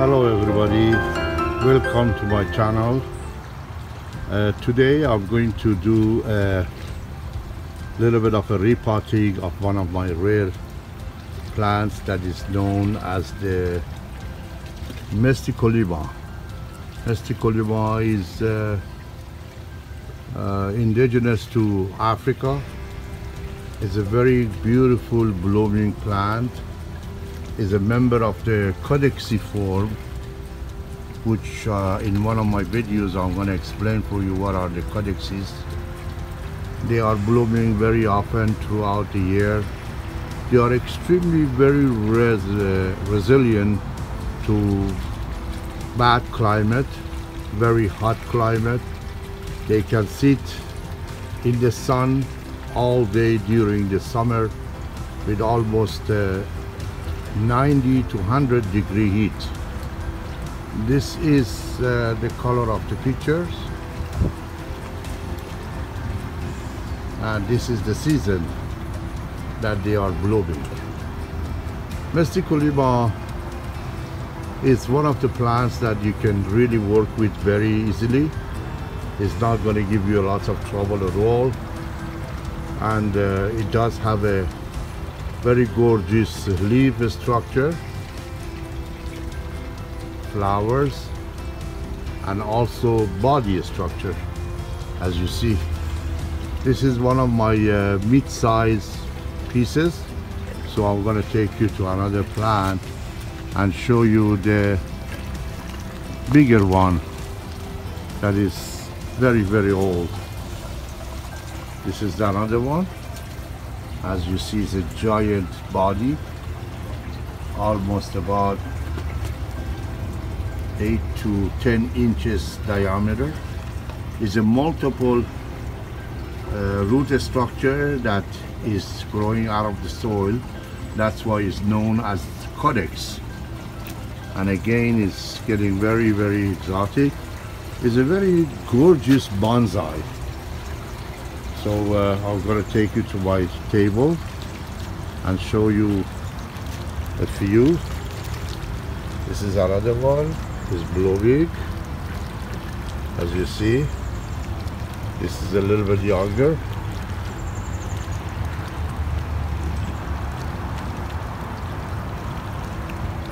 hello everybody. Welcome to my channel. Uh, today I'm going to do a little bit of a repotting of one of my rare plants that is known as the Mestoklema Mestoklema is uh, uh, indigenous to Africa. It's a very beautiful blooming plant is a member of the Caudiciform which uh, in one of my videos I'm going to explain for you what are the caudices they are blooming very often throughout the year. They are extremely very res uh, resilient to bad climate very hot climate. They can sit in the sun all day during the summer with almost uh, 90 to 100 degree heat. This is uh, the color of the pictures and this is the season that they are blooming. Mestoklema is one of the plants that you can really work with very easily. It's not going to give you lots of trouble at all. And uh, it does have a very gorgeous leaf structure. Flowers. And also body structure as you see. This is one of my uh, mid-size pieces. So I'm going to take you to another plant and show you the bigger one that is very very old. This is another one as you see it's a giant body almost about 8 to 10 inches diameter. Is a multiple uh, root structure that is growing out of the soil. That's why it's known as caudex. And again it's getting very very exotic. It's a very gorgeous bonsai so uh, I'm to take you to my table and show you a few. This is another one is blooming as you see this is a little bit younger.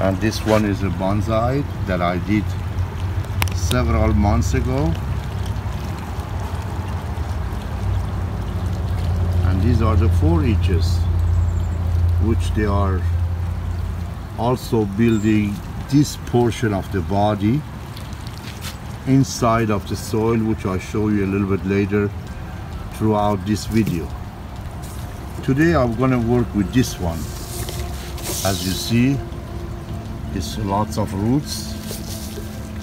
And this one is a bonsai that I did several months ago these are the four inches which they are also building this portion of the body inside of the soil which I'll show you a little bit later throughout this video. Today I'm gonna work with this one. As you see it's lots of roots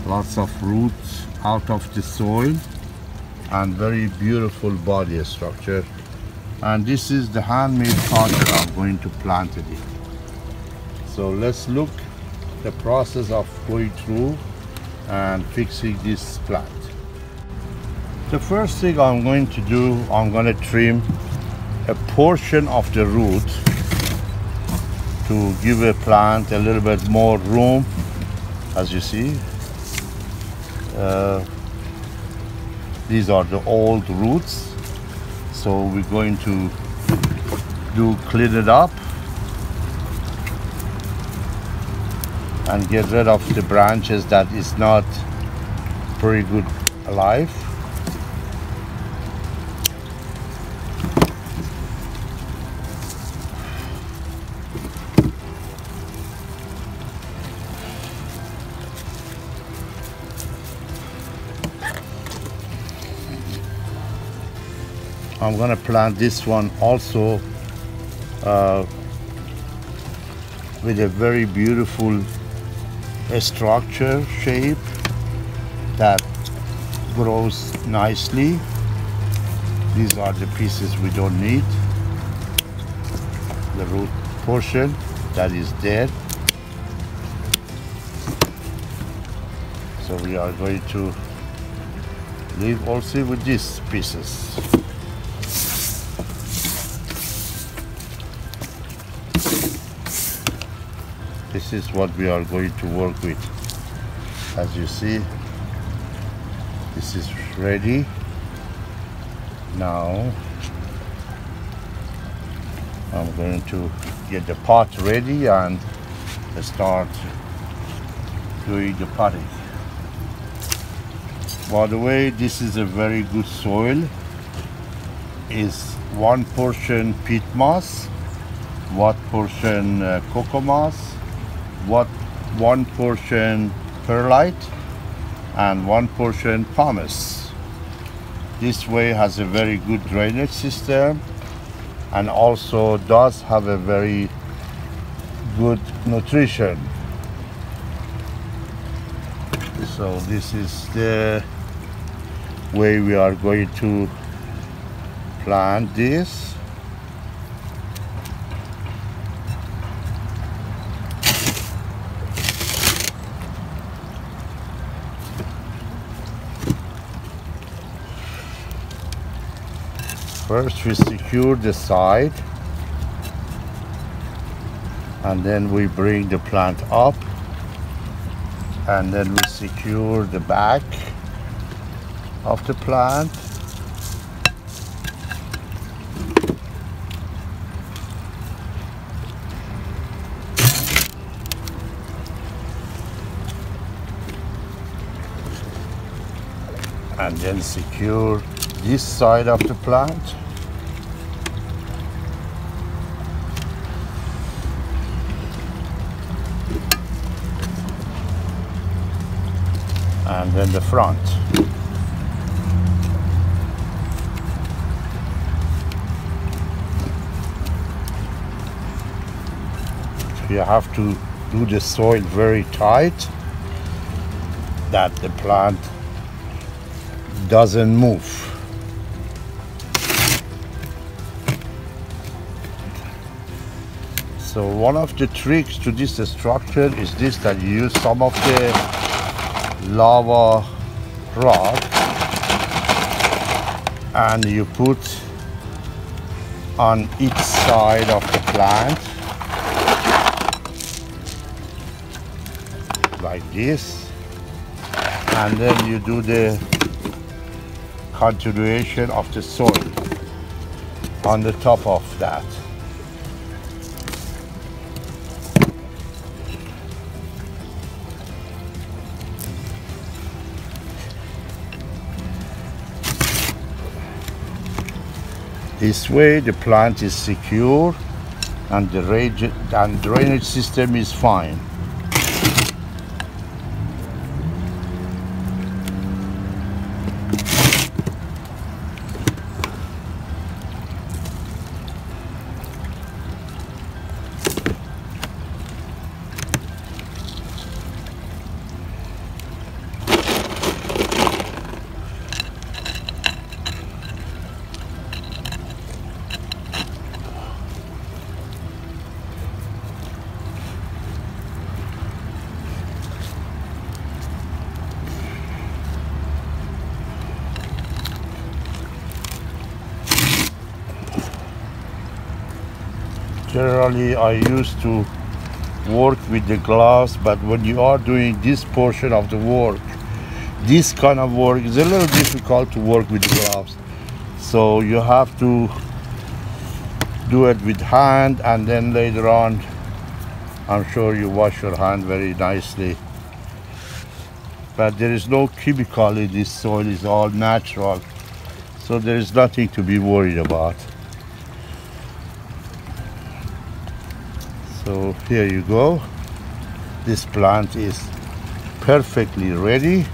lots of roots out of the soil and very beautiful body structure and this is the handmade pot that I'm going to plant it in. So let's look the process of going through and fixing this plant. The first thing I'm going to do, I'm going to trim a portion of the root to give a plant a little bit more room as you see. Uh, these are the old roots so we're going to do clean it up and get rid of the branches that is not very good alive I'm gonna plant this one also uh, with a very beautiful structure shape that grows nicely. These are the pieces we don't need. The root portion that is dead. So we are going to leave also with these pieces this is what we are going to work with. As you see this is ready. Now I'm going to get the pot ready and start doing the potting. By the way this is a very good soil. Is one portion peat moss one portion uh, coco moss what one portion perlite and one portion pumice. This way has a very good drainage system and also does have a very good nutrition. So this is the way we are going to plant this first we secure the side and then we bring the plant up and then we secure the back of the plant. And then secure this side of the plant then the front. You have to do the soil very tight that the plant doesn't move. So one of the tricks to this structure is this that you use some of the lava rock and you put on each side of the plant like this and then you do the continuation of the soil on the top of that This way the plant is secure and the drainage system is fine. Generally I used to work with the gloves but when you are doing this portion of the work this kind of work is a little difficult to work with gloves so you have to do it with hand and then later on I'm sure you wash your hand very nicely. But there is no chemical in this soil it's all natural. So there is nothing to be worried about so here you go. This plant is perfectly ready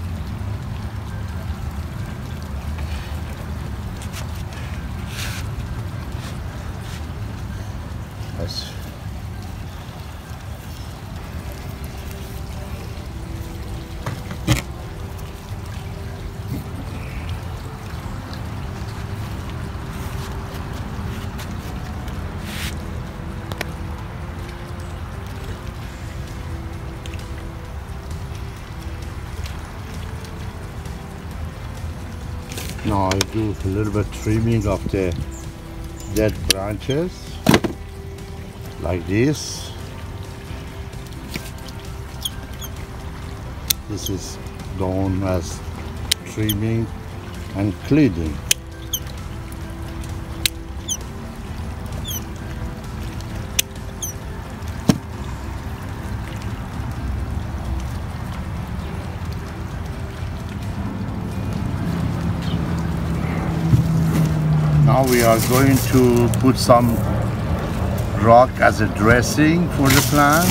now I do a little bit trimming of the dead branches like this This is known as trimming and cleaning. Are going to put some rock as a dressing for the plant.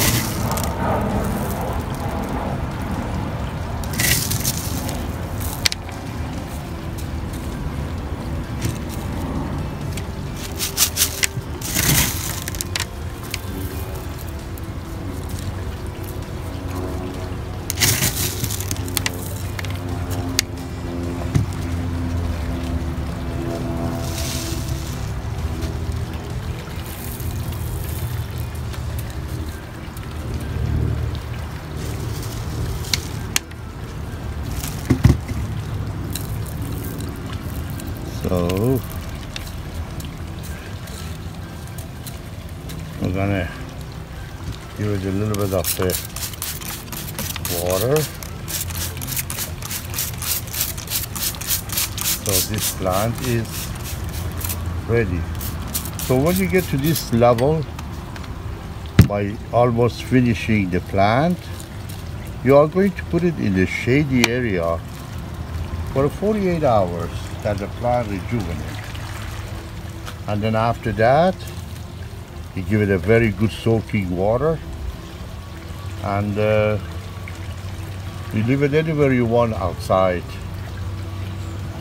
A little bit of the water. So this plant is ready. So when you get to this level, by almost finishing the plant, you are going to put it in the shady area for 48 hours that the plant rejuvenates And then after that, you give it a very good soaking water and uh, you leave it anywhere you want outside.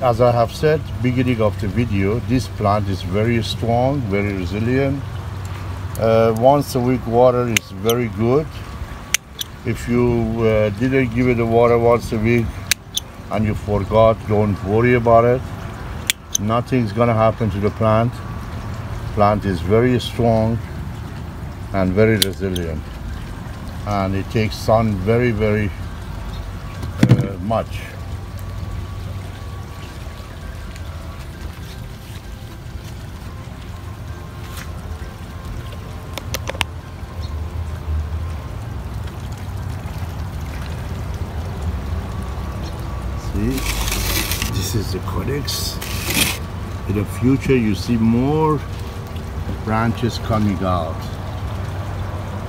As I have said beginning of the video, this plant is very strong, very resilient. Uh, once a week water is very good. If you uh, didn't give it the water once a week, and you forgot, don't worry about it. Nothing's gonna happen to the plant. Plant is very strong and very resilient. And it takes sun very, very uh, much. See, this is the caudex. In the future, you see more branches coming out.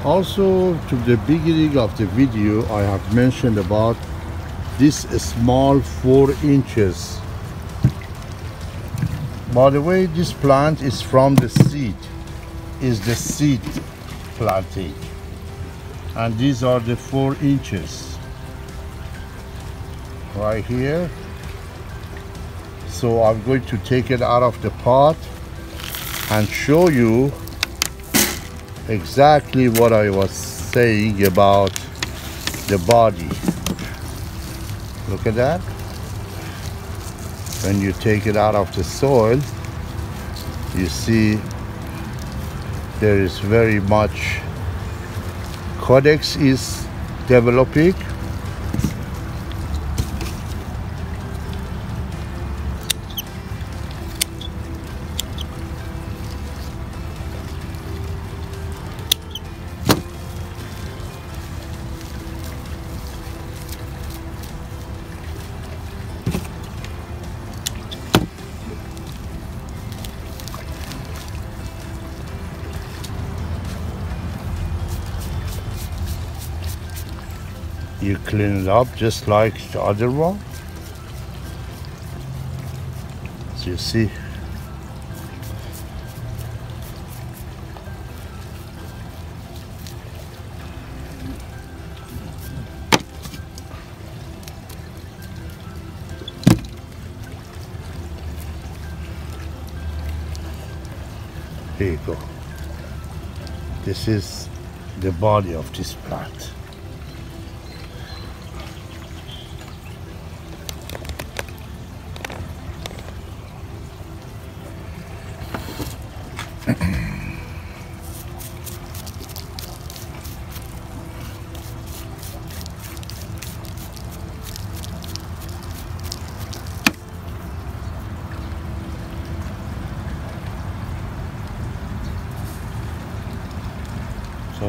Also, to the beginning of the video, I have mentioned about this small four inches. By the way, this plant is from the seed, is the seed planting. And these are the four inches right here so I'm going to take it out of the pot and show you exactly what I was saying about the body. Look at that. When you take it out of the soil you see there is very much caudex is developing you clean it up just like the other one as you see Here you go. This is the body of this plant.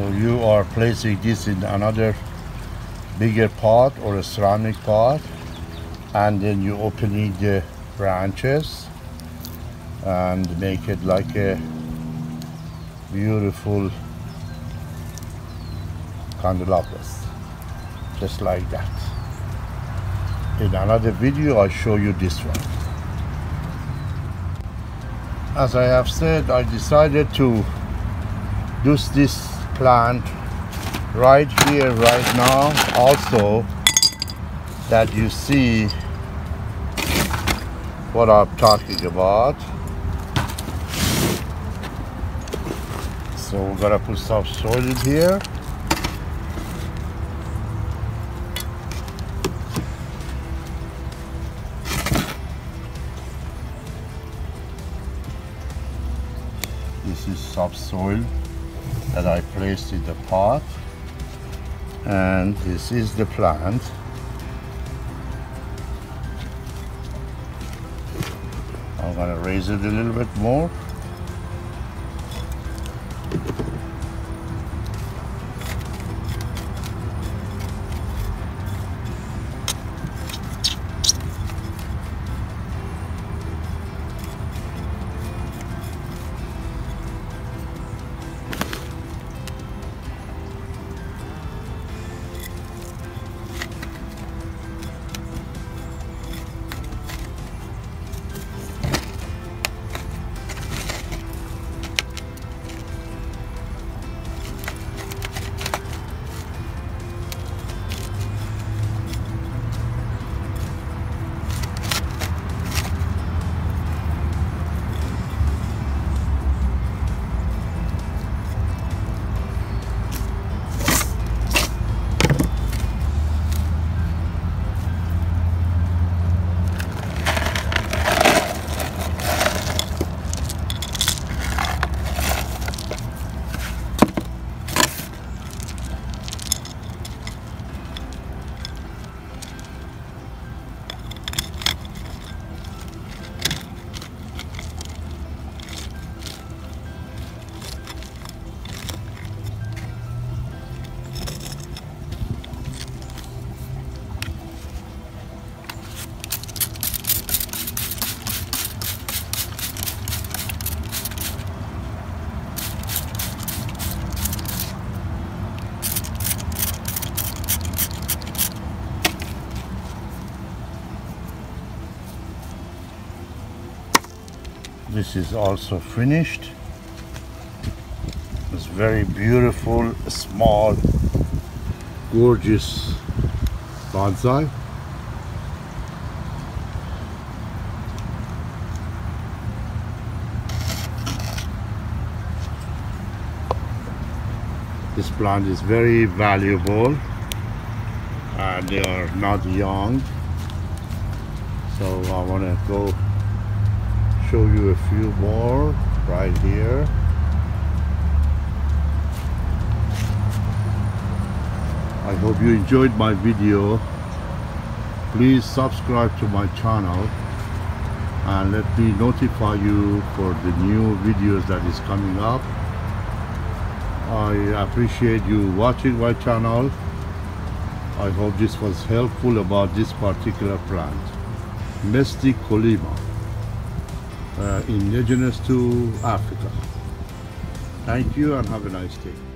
You are placing this in another bigger pot or a ceramic pot and then you open the branches and make it like a beautiful candelabras just like that. In another video I'll show you this one. As I have said I decided to do this plant right here right now also that you see what I'm talking about. So we're gonna put some soil in here. This is subsoil that I placed in the pot. And this is the plant. I'm gonna raise it a little bit more this is also finished. It's very beautiful small gorgeous bonsai. This plant is very valuable and they are not young. So I want to go show you a few more right here. I hope you enjoyed my video. Please subscribe to my channel and let me notify you for the new videos that is coming up. I appreciate you watching my channel. I hope this was helpful about this particular plant. Mestoklema uh, Uh, indigenous to Africa. Thank you and have a nice day.